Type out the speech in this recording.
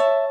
you